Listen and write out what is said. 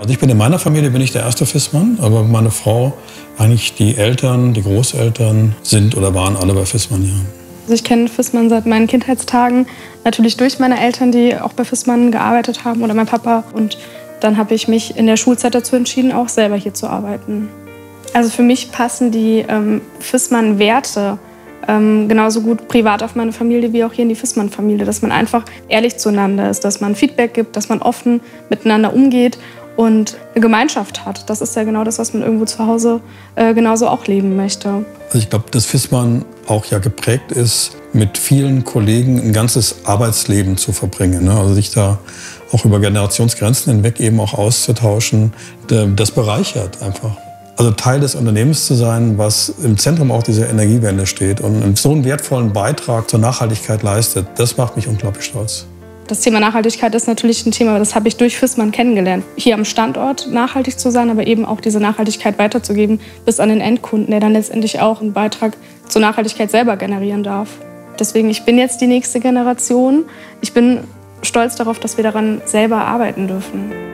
Also ich bin in meiner Familie bin ich der erste Fissmann, aber meine Frau, eigentlich die Eltern, die Großeltern sind oder waren alle bei Fissmann, ja. Also ich kenne Fissmann seit meinen Kindheitstagen, natürlich durch meine Eltern, die auch bei Fissmann gearbeitet haben oder mein Papa. Und dann habe ich mich in der Schulzeit dazu entschieden, auch selber hier zu arbeiten. Also für mich passen die ähm, Fissmann-Werte ähm, genauso gut privat auf meine Familie wie auch hier in die Fissmann-Familie. Dass man einfach ehrlich zueinander ist, dass man Feedback gibt, dass man offen miteinander umgeht und Gemeinschaft hat. Das ist ja genau das, was man irgendwo zu Hause äh, genauso auch leben möchte. Also ich glaube, dass Fissmann auch ja geprägt ist, mit vielen Kollegen ein ganzes Arbeitsleben zu verbringen. Ne? Also sich da auch über Generationsgrenzen hinweg eben auch auszutauschen, das bereichert einfach. Also Teil des Unternehmens zu sein, was im Zentrum auch dieser Energiewende steht und so einen wertvollen Beitrag zur Nachhaltigkeit leistet, das macht mich unglaublich stolz. Das Thema Nachhaltigkeit ist natürlich ein Thema, das habe ich durch Fissmann kennengelernt. Hier am Standort nachhaltig zu sein, aber eben auch diese Nachhaltigkeit weiterzugeben bis an den Endkunden, der dann letztendlich auch einen Beitrag zur Nachhaltigkeit selber generieren darf. Deswegen, ich bin jetzt die nächste Generation. Ich bin stolz darauf, dass wir daran selber arbeiten dürfen.